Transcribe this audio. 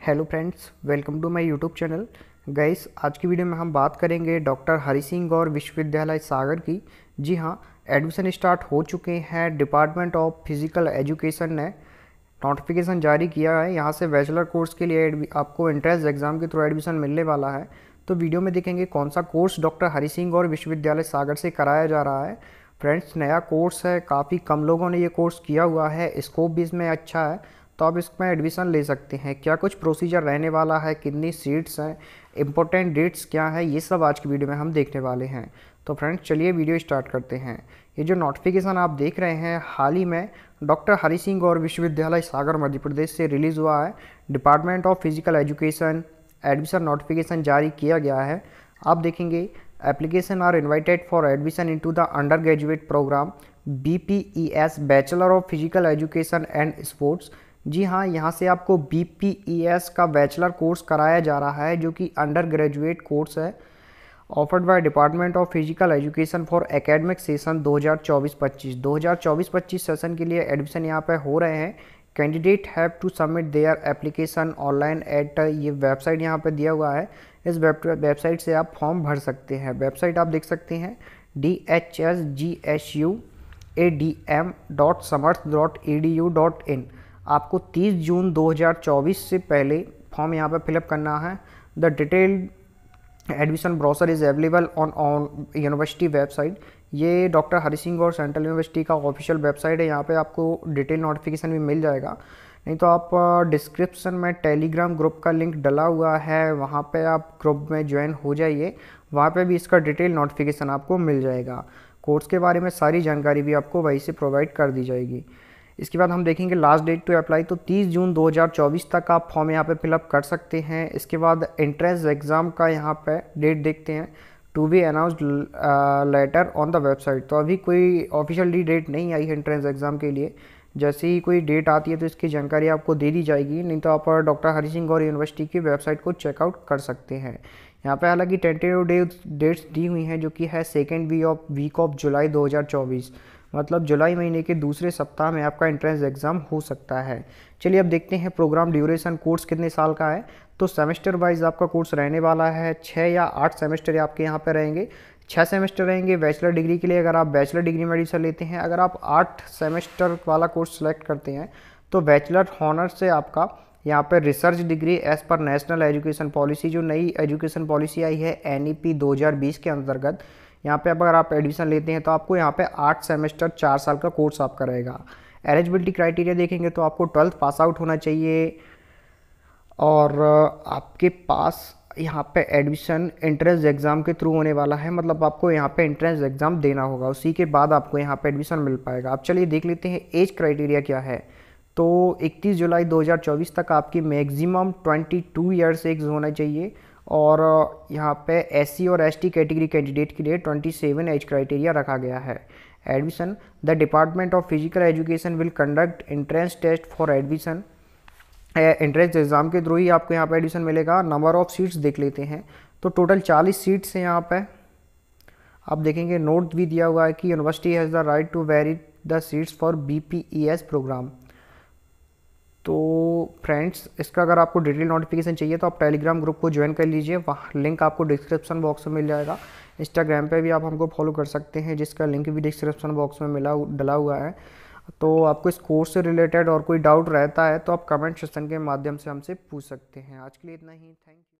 Hello friends welcome to my YouTube channel guys आज की video में हम बात करेंगे डॉक्टर हरि सिंह गौर विश्वविद्यालय सागर की। जी हाँ एडमिशन स्टार्ट हो चुके हैं डिपार्टमेंट ऑफ़ फ़िज़िकल एजुकेशन ने नोटिफिकेशन जारी किया है। यहाँ से बैचलर कोर्स के लिए आपको एंट्रेंस एग्ज़ाम के थ्रू एडमिशन मिलने वाला है। तो वीडियो में देखेंगे कौन सा कोर्स डॉक्टर हरि सिंह गौर विश्वविद्यालय सागर से कराया जा रहा है। फ्रेंड्स नया कोर्स है, काफ़ी कम लोगों ने ये कोर्स किया हुआ है स्कोप भी इसमें अच्छा है। तो आप इसमें एडमिशन ले सकते हैं। क्या कुछ प्रोसीजर रहने वाला है? कितनी सीट्स हैं? इंपॉर्टेंट डेट्स क्या है? ये सब आज की वीडियो में हम देखने वाले हैं। तो फ्रेंड्स चलिए वीडियो स्टार्ट करते हैं। ये जो नोटिफिकेशन आप देख रहे हैं, हाल ही में डॉक्टर हरि सिंह गौर विश्वविद्यालय सागर, मध्य प्रदेश से रिलीज़ हुआ है। Department of physical education admission notification जारी किया गया है। आप देखेंगे application are invited for admission into the undergraduate program B P E S bachelor of physical education and sports जी हाँ यहाँ से आपको बी पी ई एस का बैचलर कोर्स कराया जा रहा है, जो कि अंडर ग्रेजुएट कोर्स है offered by department of physical education for academic session 2024-25 2024-25 session के लिए एडमिशन यहाँ पे हो रहे हैं। Candidate have to submit their application online at ये वेबसाइट यहाँ पे दिया हुआ है। इस वेबसाइट से आप फॉर्म भर सकते हैं। वेबसाइट आप देख सकते हैं। D H S G S U A D M dot Samarth dot E D U dot in आपको 30 जून 2024 से पहले फॉर्म यहाँ पर फिलअप करना है। The detailed admission brochure is available on on university website. ये डॉक्टर हरि सिंह और सेंट्रल यूनिवर्सिटी का ऑफिशियल वेबसाइट है। यहाँ पे आपको डिटेल नोटिफिकेशन भी मिल जाएगा। नहीं तो आप डिस्क्रिप्शन में टेलीग्राम ग्रुप का लिंक डला हुआ है। वहाँ पे आप ग्रुप में ज्वाइन हो जाइए। वहाँ पे भी इसका डिटेल नोटिफिकेशन आपको मिल जाएगा। कोर्स के बारे में सारी जानकारी भी आपको वहीं से प्रोवाइड कर दी जाएगी। इसके बाद हम देखेंगे लास्ट डेट टू अप्लाई तो 30 जून 2024 तक आप फॉर्म यहाँ पे फिलअप कर सकते हैं। इसके बाद एंट्रेंस एग्ज़ाम का यहाँ पे डेट देखते हैं। To be announced later on the website तो अभी कोई ऑफिशियली डेट नहीं आई है एंट्रेंस एग्ज़ाम के लिए। जैसे ही कोई डेट आती है तो इसकी जानकारी आपको दे दी जाएगी। नहीं तो आप डॉक्टर हरी सिंह गौर यूनिवर्सिटी की वेबसाइट को चेकआउट कर सकते हैं। यहाँ पे हालाँकि टेंटेटिव डेट्स दी हुई हैं, जो कि है सेकेंड वी ऑफ़ वीक ऑफ़ जुलाई 2024 मतलब जुलाई महीने के दूसरे सप्ताह में आपका एंट्रेंस एग्ज़ाम हो सकता है। चलिए अब देखते हैं प्रोग्राम ड्यूरेशन कोर्स कितने साल का है। तो सेमेस्टर वाइज आपका कोर्स रहने वाला है छः या आठ सेमेस्टर आपके यहाँ पर रहेंगे। छः सेमेस्टर रहेंगे बैचलर डिग्री के लिए अगर आप बैचलर डिग्री में एडमिशन लेते हैं, अगर आप आठ सेमेस्टर वाला कोर्स सेलेक्ट करते हैं तो बैचलर हॉनर से आपका यहाँ पर research degree as per national education policy जो नई एजुकेशन पॉलिसी आई है एन ई के अंतर्गत। यहाँ पे अगर आप एडमिशन लेते हैं तो आपको यहाँ पे आठ सेमेस्टर चार साल का कोर्स आपका रहेगा एलिजिबिलिटी क्राइटेरिया देखेंगे तो आपको ट्वेल्थ पास आउट होना चाहिए और आपके पास यहाँ पे एडमिशन एंट्रेंस एग्ज़ाम के थ्रू होने वाला है। मतलब आपको यहाँ पे एंट्रेंस एग्ज़ाम देना होगा। उसी के बाद आपको यहाँ पे एडमिशन मिल पाएगा। आप चलिए देख लेते हैं एज क्राइटेरिया क्या है। तो 31 जुलाई 2024 तक आपकी मैक्सिमम 22 ईयर्स एज होना चाहिए। और यहाँ पे एससी और एसटी कैटेगरी कैंडिडेट के लिए 27 एज क्राइटेरिया रखा गया है। Admission the department of physical education will conduct entrance test for admission entrance exam के थ्रू ही आपको यहाँ पे एडमिशन मिलेगा। नंबर ऑफ़ सीट्स देख लेते हैं। तो टोटल 40 सीट्स हैं यहाँ पे। आप देखेंगे नोट भी दिया हुआ है कि university has the right to vary the seats for BPES program तो फ्रेंड्स, इसका अगर आपको डिटेल नोटिफिकेशन चाहिए तो आप टेलीग्राम ग्रुप को ज्वाइन कर लीजिए। वहाँ लिंक आपको डिस्क्रिप्शन बॉक्स में मिल जाएगा। इंस्टाग्राम पे भी आप हमको फॉलो कर सकते हैं, जिसका लिंक भी डिस्क्रिप्शन बॉक्स में मिला डला हुआ है। तो आपको इस कोर्स से रिलेटेड और कोई डाउट रहता है तो आप कमेंट सेक्शन के माध्यम से हमसे पूछ सकते हैं। आज के लिए इतना ही। Thank you